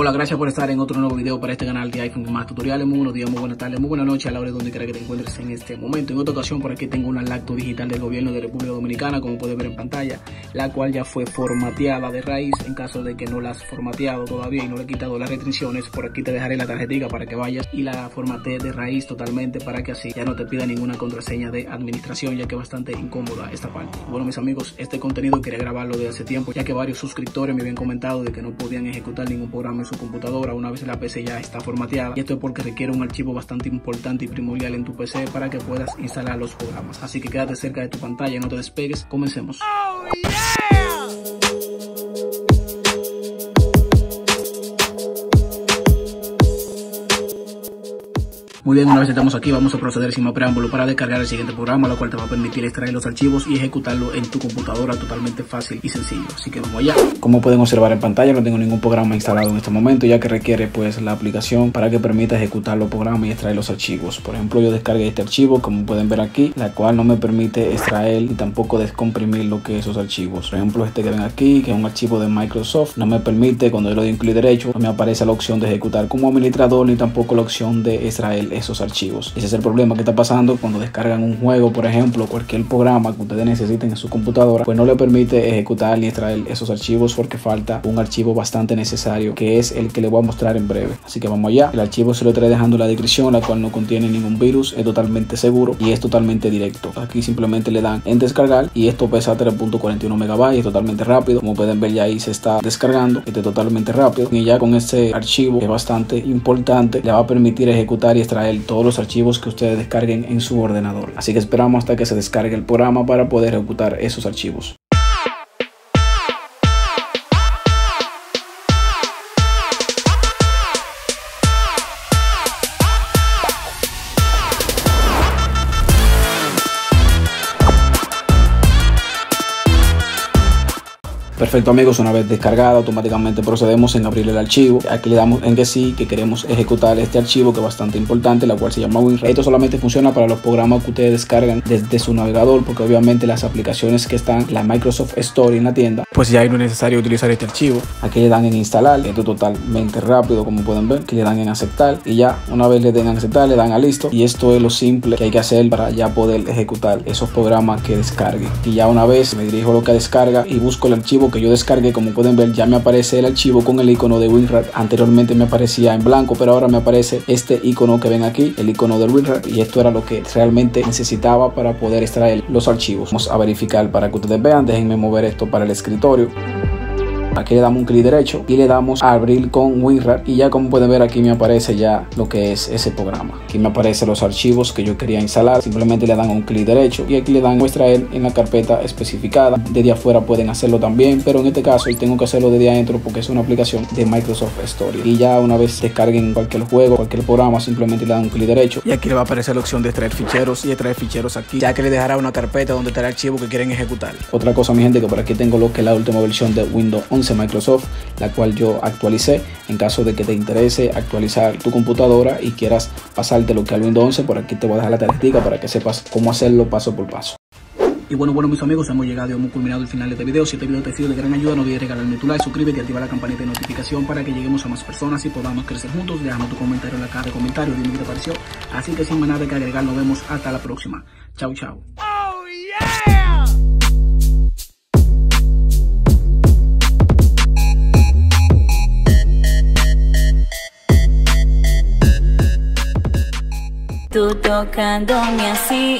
Hola, gracias por estar en otro nuevo video para este canal de iPhone y más tutoriales. Muy buenos días, muy buenas tardes, muy buenas noches a la hora de donde quiera que te encuentres en este momento. En otra ocasión por aquí tengo una lacto digital del gobierno de República Dominicana, como puedes ver en pantalla, la cual ya fue formateada de raíz. En caso de que no la has formateado todavía y no le he quitado las restricciones, por aquí te dejaré la tarjetita para que vayas y la formatees de raíz totalmente para que así ya no te pida ninguna contraseña de administración, ya que es bastante incómoda esta parte. Bueno, mis amigos, este contenido quería grabarlo de hace tiempo, ya que varios suscriptores me habían comentado de que no podían ejecutar ningún programa su computadora una vez la PC ya está formateada. Y esto es porque requiere un archivo bastante importante y primordial en tu PC para que puedas instalar los programas. Así que quédate cerca de tu pantalla, no te despegues. Comencemos. Oh, Muy bien, una vez estamos aquí, vamos a proceder sin más preámbulo para descargar el siguiente programa, lo cual te va a permitir extraer los archivos y ejecutarlo en tu computadora totalmente fácil y sencillo. Así que vamos allá. Como pueden observar en pantalla, no tengo ningún programa instalado en este momento, ya que requiere pues la aplicación para que permita ejecutar los programas y extraer los archivos. Por ejemplo, yo descargué este archivo, como pueden ver aquí, la cual no me permite extraer y tampoco descomprimir lo que es esos archivos. Por ejemplo, este que ven aquí, que es un archivo de Microsoft, no me permite, cuando yo le doy un clic derecho, no me aparece la opción de ejecutar como administrador, ni tampoco la opción de extraer esos archivos. Ese es el problema que está pasando cuando descargan un juego, por ejemplo, cualquier programa que ustedes necesiten en su computadora, pues no le permite ejecutar ni extraer esos archivos porque falta un archivo bastante necesario que es el que le voy a mostrar en breve. Así que vamos allá. El archivo se lo estaré dejando en la descripción, la cual no contiene ningún virus, es totalmente seguro y es totalmente directo. Aquí simplemente le dan en descargar y esto pesa 3.41 megabytes, es totalmente rápido. Como pueden ver ya ahí se está descargando, este totalmente rápido y ya con este archivo que es bastante importante le va a permitir ejecutar y extraer todos los archivos que ustedes descarguen en su ordenador. Así que esperamos hasta que se descargue el programa para poder ejecutar esos archivos. Perfecto amigos, una vez descargado automáticamente procedemos en abrir el archivo. Aquí le damos en que sí, que queremos ejecutar este archivo que es bastante importante, la cual se llama WinRAR. Esto solamente funciona para los programas que ustedes descargan desde su navegador, porque obviamente las aplicaciones que están en la Microsoft Store en la tienda, pues ya no es necesario utilizar este archivo. Aquí le dan en instalar, esto es totalmente rápido como pueden ver, que le dan en aceptar y ya una vez le den en aceptar, le dan a listo y esto es lo simple que hay que hacer para ya poder ejecutar esos programas que descarguen. Y ya una vez me dirijo a lo que descarga y busco el archivo que yo descargué, como pueden ver, ya me aparece el archivo con el icono de WinRAR. Anteriormente me aparecía en blanco, pero ahora me aparece este icono que ven aquí, el icono de WinRAR, y esto era lo que realmente necesitaba para poder extraer los archivos. Vamos a verificar para que ustedes vean, déjenme mover esto para el escritorio. Aquí le damos un clic derecho y le damos a abrir con WinRAR y ya como pueden ver aquí me aparece ya lo que es ese programa. Aquí me aparecen los archivos que yo quería instalar. Simplemente le dan un clic derecho y aquí le dan muestra él en la carpeta especificada. Desde afuera pueden hacerlo también, pero en este caso tengo que hacerlo desde adentro porque es una aplicación de Microsoft Story. Y ya una vez descarguen cualquier juego, cualquier programa, simplemente le dan un clic derecho y aquí le va a aparecer la opción de extraer ficheros y extraer ficheros aquí, ya que le dejará una carpeta donde está el archivo que quieren ejecutar. Otra cosa mi gente que por aquí tengo lo que es la última versión de Windows 11 Microsoft, la cual yo actualicé. En caso de que te interese actualizar tu computadora y quieras pasarte lo que al Windows 11, por aquí te voy a dejar la tarjetita para que sepas cómo hacerlo paso por paso. Y bueno, bueno mis amigos, hemos llegado y hemos culminado el final de este video. Si este video te ha sido de gran ayuda, no olvides regalarme tu like, suscríbete y activa la campanita de notificación para que lleguemos a más personas y podamos crecer juntos. Déjame tu comentario en la caja de comentarios, dime qué te pareció. Así que sin más nada que agregar, nos vemos hasta la próxima. Chau, chau. Tú tocándome así,